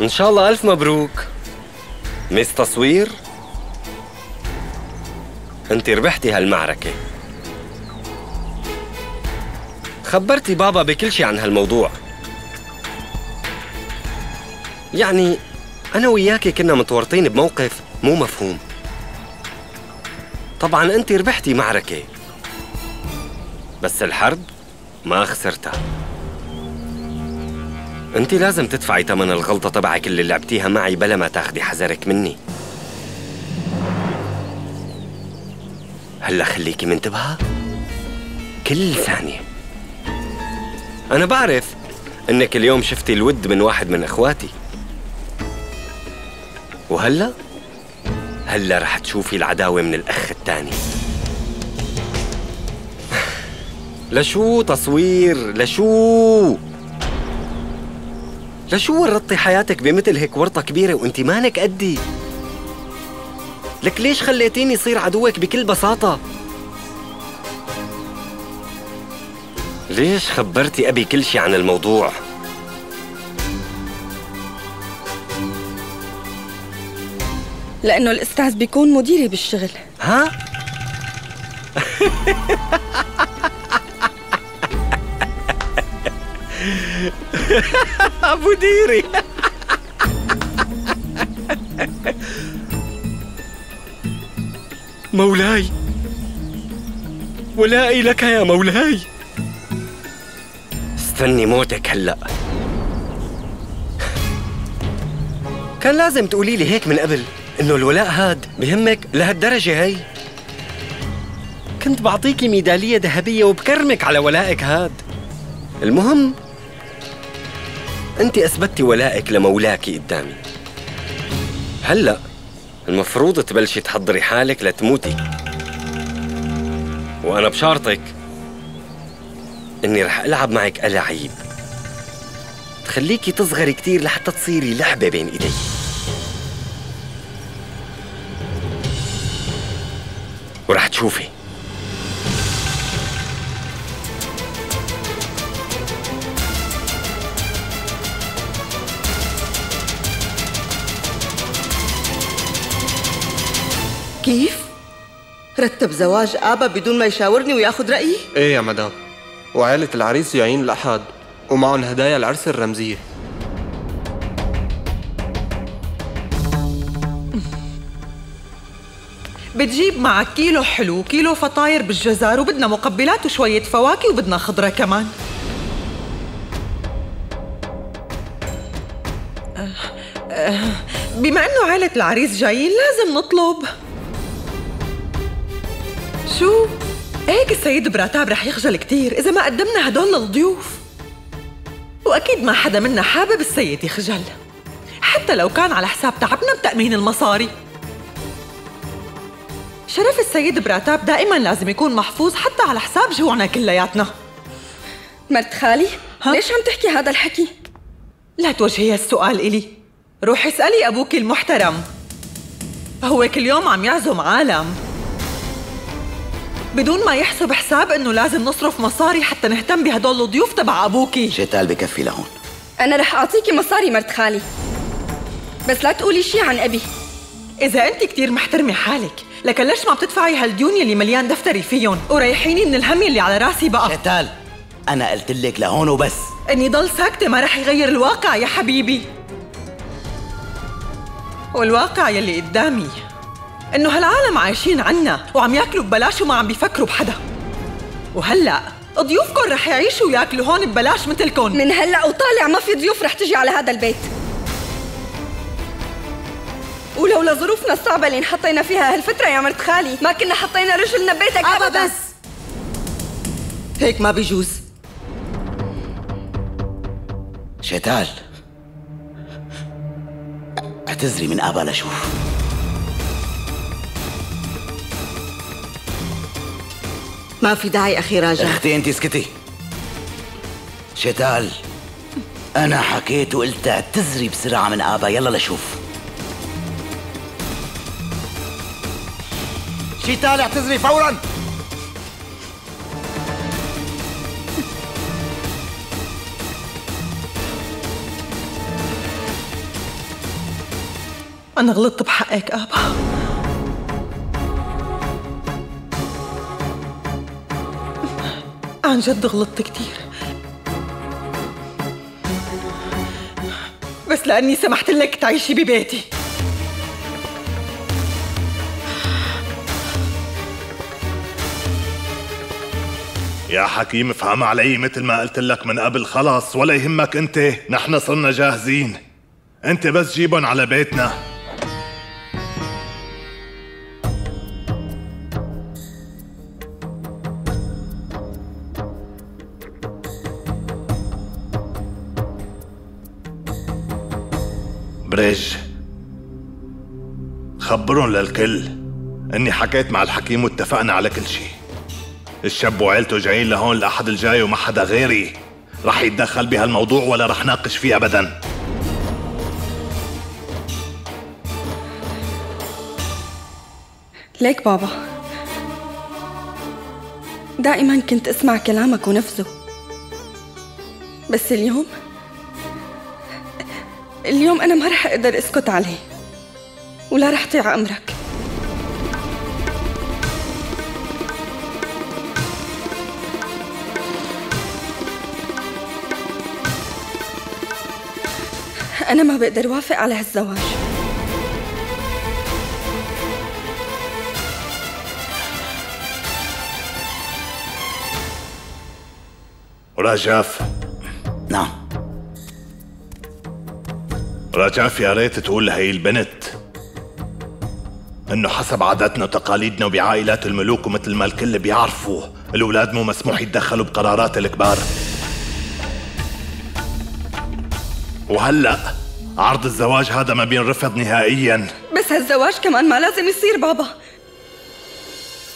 إن شاء الله ألف مبروك. مس تصوير أنت ربحتي هالمعركة. خبرتي بابا بكل شيء عن هالموضوع. يعني أنا وياكي كنا متورطين بموقف مو مفهوم. طبعا أنت ربحتي معركة بس الحرب ما خسرتها. أنت لازم تدفعي ثمن الغلطة تبعك اللي لعبتيها معي بلا ما تاخدي حذرك مني. هلا خليكي منتبهة كل ثانية. أنا بعرف إنك اليوم شفتي الود من واحد من إخواتي. وهلا؟ هلا رح تشوفي العداوة من الأخ الثاني. لشو تصوير؟ لشو؟ لشو ورطتي حياتك بمثل هيك ورطة كبيرة وانت مانك قدي؟ لك ليش خليتيني صير عدوك بكل بساطة؟ ليش خبرتي أبي كل شي عن الموضوع؟ لأنه الأستاذ بيكون مديري بالشغل. ها؟ مديري مولاي ولائي لك يا مولاي. استني موتك هلأ. كان لازم تقولي لي هيك من قبل إنه الولاء هاد بهمك لهالدرجة هي. كنت بعطيكي ميدالية ذهبية وبكرمك على ولائك هاد. المهم أنت أثبتي ولائك لمولاكي قدامي. هلأ المفروض تبلشي تحضري حالك لتموتي. وأنا بشارطك إني رح ألعب معك ألعيب تخليكي تصغري كتير لحتى تصيري لعبة بين إيدي. ورح تشوفي. كيف؟ رتب زواج آبا بدون ما يشاورني وياخذ رأيي؟ إيه يا مدام وعائلة العريس جايين الأحد ومعهم هدايا العرس الرمزية بتجيب معك كيلو حلو كيلو فطاير بالجزر وبدنا مقبلات وشوية فواكه وبدنا خضرة كمان أه، أه، بما إنه عائلة العريس جايين لازم نطلب شو؟ هيك السيد براتاب رح يخجل كتير إذا ما قدمنا هدول للضيوف. وأكيد ما حدا منا حابب السيد يخجل. حتى لو كان على حساب تعبنا بتأمين المصاري. شرف السيد براتاب دائما لازم يكون محفوظ حتى على حساب جوعنا كلياتنا. مرت خالي ها؟ ليش عم تحكي هذا الحكي؟ لا توجهي السؤال إلي. روحي اسألي أبوك المحترم. هو كل يوم عم يعزم عالم. بدون ما يحسب حساب إنه لازم نصرف مصاري حتى نهتم بهدول الضيوف تبع ابوكي شتال بكفي لهون. أنا رح أعطيكي مصاري مرت خالي. بس لا تقولي شي عن أبي. إذا انت كثير محترمة حالك لكن ليش ما بتدفعي هالديون يلي مليان دفتري فيهم؟ وريحيني من الهم اللي على راسي بقى. شتال أنا قلت لك لهون وبس. إني ضل ساكتة ما رح يغير الواقع يا حبيبي. والواقع يلي قدامي إنه هالعالم عايشين عنا وعم ياكلوا ببلاش وما عم بيفكروا بحدا. وهلأ ضيوفكم رح يعيشوا وياكلوا هون ببلاش مثلكم. من هلأ وطالع ما في ضيوف رح تجي على هذا البيت. ولولا ظروفنا الصعبة اللي انحطينا فيها هالفترة يا مرت خالي ما كنا حطينا رجلنا ببيتك آبا أبدا. بس. هيك ما بيجوز. شتال اعتذري من آبا لشوف. ما في داعي أخي راجع أختي أنت اسكتي. شتال أنا حكيت وقلت اعتذري بسرعة من آبا يلا لشوف. شتال اعتذري فورا. أنا غلطت بحقك آبا. عن جد غلطت كتير. بس لأني سمحت لك تعيشي ببيتي. يا حكيم افهم علي مثل ما قلت لك من قبل خلص ولا يهمك أنت. نحن صرنا جاهزين. أنت بس جيبهم على بيتنا. بريج خبرهم للكل إني حكيت مع الحكيم واتفقنا على كل شيء. الشاب وعيلته جايين لهون الأحد الجاي وما حدا غيري. رح يتدخل بهالموضوع ولا رح ناقش فيه أبدا. ليك بابا. دائما كنت أسمع كلامك ونفذه. بس اليوم اليوم أنا ما رح أقدر أسكت عليه ولا رح طيع أمرك. أنا ما بقدر وافق على هالزواج. رجاف نعم رجاف يا ريت تقول لهي البنت إنه حسب عاداتنا وتقاليدنا وبعائلات الملوك ومثل ما الكل بيعرفوا الأولاد مو مسموح يتدخلوا بقرارات الكبار. وهلأ عرض الزواج هذا ما بينرفض نهائيا. بس هالزواج كمان ما لازم يصير بابا.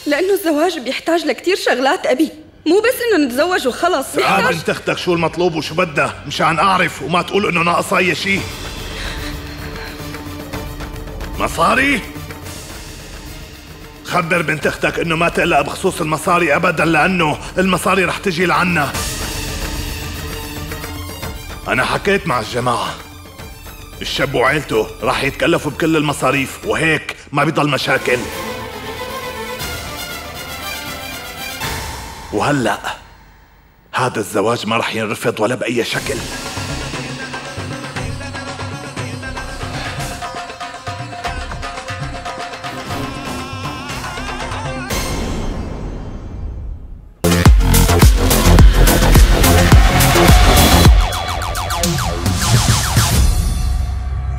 لأنه الزواج بيحتاج لكتير شغلات أبي. مو بس إنه نتزوج وخلص بيحتاج بنت أختك شو المطلوب وشو بدها مشان أعرف وما تقول إنه ناقص اي شيء مصاري؟ خبر بنت أختك إنه ما تقلق بخصوص المصاري ابدا لأنه المصاري رح تجي لعنا. أنا حكيت مع الجماعة. الشاب وعيلته راح يتكلفوا بكل المصاريف وهيك ما بيضل مشاكل. وهلأ هذا الزواج ما رح ينرفض ولا بأي شكل.